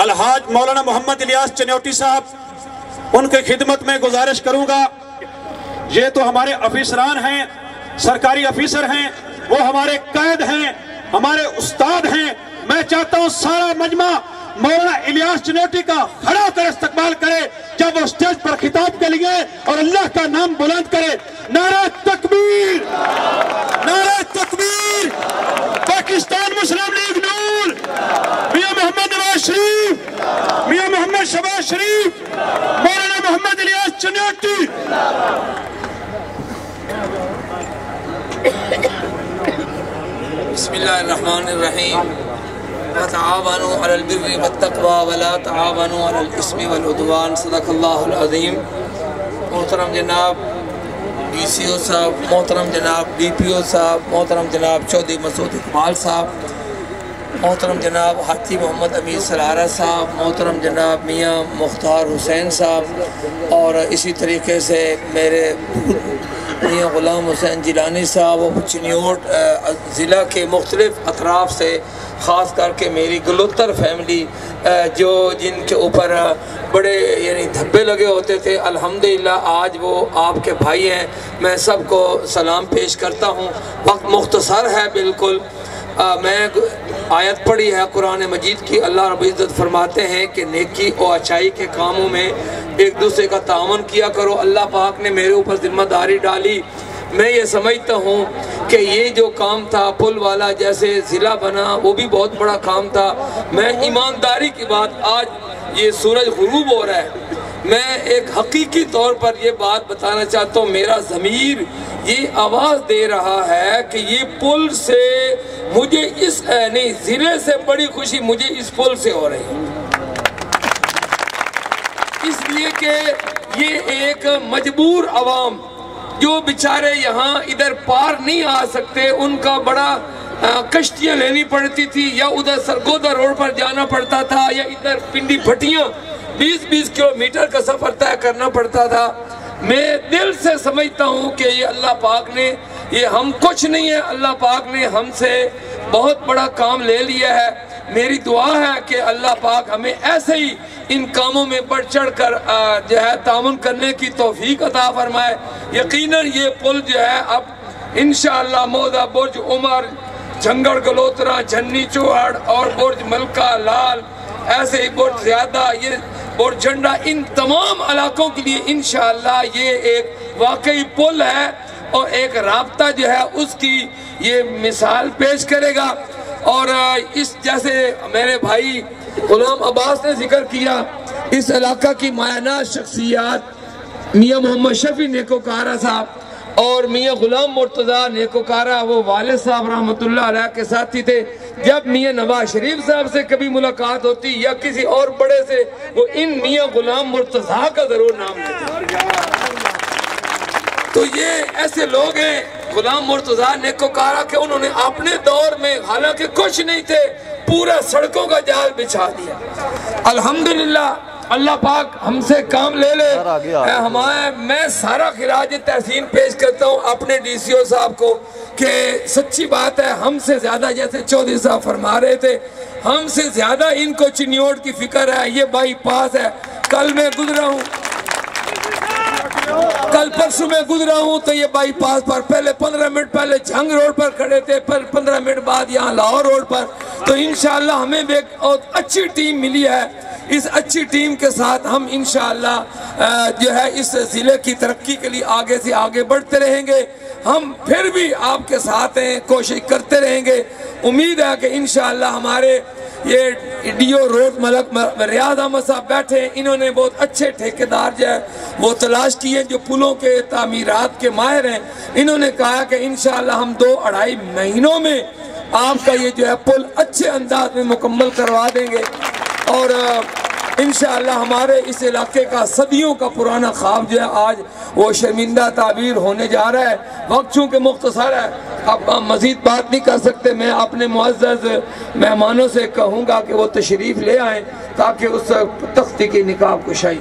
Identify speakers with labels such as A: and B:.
A: अलहाज मौलाना मोहम्मद इलियास चनौटी साहब, उनके खिदमत में गुजारिश करूँगा। ये तो हमारे अफिसरान हैं, सरकारी अफिसर हैं, वो हमारे कैद हैं, हमारे उस्ताद हैं। मैं चाहता हूँ सारा मजमा मौलाना इलियास चनौटी का खड़ा कर इस्तकबाल करे, जब वो स्टेज पर खिताब के लिए और अल्लाह का नाम बुलंद करे। नारा तकबीर! नारा तकबीर! पाकिस्तान मुस्लिम लीग नूर मियाँ मोहम्मद नवाज़ शरीफ, मियाँ मोहम्मद शबाज शरीफ, मौलाना मोहम्मद इलियास
B: तावनु अलल इस्मि वल उद्वान सदक़ल्लाहुल अज़ीम मोहतरम जनाब साहब, मोहतरम जनाब डीपीओ साहब, मोहतरम जनाब, चौधरी मसूद इकबाल साहब। मोहतरम जनाब हाथी मोहम्मद अमीर सरारा साहब, मोहतरम जनाब मियाँ मुख्तार हुसैन साहब और इसी तरीके से मेरे मियाँ ग़ुलाम हुसैन जिलानी साहब चिन्योट ज़िला के मुख्तलिफ़ अतराफ़ से, ख़ास करके मेरी गलोतर फैमिली जो जिनके ऊपर बड़े यानी धब्बे लगे होते थे, अल्हम्दुलिल्लाह आज वो आपके भाई हैं। मैं सबको सलाम पेश करता हूँ। वक्त मुख्तसर है बिल्कुल। आ, मैं आयत पढ़ी है कुरान मजीद की। अल्लाह रब इज़्ज़त फरमाते हैं कि नेकी और अच्छाई के कामों में एक दूसरे का तावन किया करो। अल्लाह पाक ने मेरे ऊपर ज़िम्मेदारी डाली। मैं ये समझता हूँ कि ये जो काम था पुल वाला जैसे ज़िला बना वो भी बहुत बड़ा काम था। मैं ईमानदारी की बात आज ये सूरज गुरूब हो रहा है। मैं एक हकीकी तौर पर ये बात बताना चाहता हूँ, मेरा ज़मीर ये आवाज़ दे रहा है कि ये पुल से मुझे इस नहीं, ज़िले से बड़ी खुशी मुझे इस पुल से हो रही है। इसलिए कि ये एक मजबूर आवाम जो बेचारे यहाँ इधर पार नहीं आ सकते, उनका बड़ा कश्तियाँ लेनी पड़ती थी, या उधर सरगोदा रोड पर जाना पड़ता था, या इधर पिंडी भटियाँ 20-20 किलोमीटर का सफ़र तय करना पड़ता था। मैं दिल से समझता हूँ कि ये अल्लाह पाक ने, ये हम कुछ नहीं है। अल्लाह पाक ने हमसे बहुत बड़ा काम ले लिया है। मेरी दुआ है कि अल्लाह पाक हमें ऐसे ही इन कामों में बढ़ चढ़ कर जो है, ताउन करने की तोफीक अता फरमाए। यकीनन ये पुल जो है, अब इन मोदा बुर्ज उमर, झंगड़ गलोतरा, झन्नी चौहाड़ और बुर्ज मलका लाल ऐसे ही बुर्ज ज़्यादा ये और झंडा इन तमाम इलाकों के लिए इन ये एक वाकई पुल है और एक रबता जो है उसकी ये मिसाल पेश करेगा। और इस जैसे मेरे भाई गुलाम अब्बास ने ज़िक्र किया, इस इलाका की मायाना शख्सियात मियाँ मोहम्मद शफी नेकोकारा साहब और मियाँ गुलाम मुर्तज़ा नेकोकारा, वो वाले साहब रहमतुल्लाह के साथी थे। जब मियाँ नवाज़ शरीफ साहब से कभी मुलाकात होती या किसी और बड़े से, वो इन मियाँ गुलाम मुर्तज़ा का ज़रूर नाम लेते तो ये ऐसे लोग हैं, गुलाम मुर्तजा नेकोकारा, के उन्होंने अपने दौर में, हालाँकि कुछ नहीं थे, पूरा सड़कों का जाल बिछा दिया। अल्हम्दुलिल्लाह अल्लाह पाक हमसे काम ले ले। हमारे मैं सारा खिराज तहसीन पेश करता हूँ अपने डीसीओ साहब को कि सच्ची बात है हमसे ज़्यादा जैसे चौधरी साहब फरमा रहे थे हमसे ज़्यादा इनको चिन्योट की फ़िक्र है ये बाई पास है। कल मैं गुजरा हूँ। कल परसों में गुजरा हूँ तो ये बाईपास पर पहले पंद्रह मिनट पहले झंग रोड पर खड़े थे पर पंद्रह मिनट बाद यहाँ लाहौर रोड पर। तो इनशाला हमें भी एक अच्छी टीम मिली है। इस अच्छी टीम के साथ हम इनशाला जो है इस ज़िले की तरक्की के लिए आगे से आगे बढ़ते रहेंगे। हम फिर भी आपके साथ हैं, कोशिश करते रहेंगे। उम्मीद है कि इन हमारे ये डीओ रोड मलक रियाज अहमद साहब बैठे इन्होंने बहुत अच्छे ठेकेदार जो है, वो तलाश किए जो पुलों के तामीरात के माहिर हैं। इन्होंने कहा कि इन हम दो अढ़ाई महीनों में आपका ये जो है पुल अच्छे अंदाज में मुकम्मल करवा देंगे। और इनशाला हमारे इस इलाके का सदियों का पुराना ख्वाब जो है, आज वो शर्मिंदा ताबीर होने जा रहा है। वक्त चूँकि मुख्तसर है, अब मजीद बात नहीं कर सकते। मैं अपने मुआज़ मेहमानों से कहूँगा कि वो तशरीफ़ ले आएँ ताकि उस तख्ती के निकाब कुशाई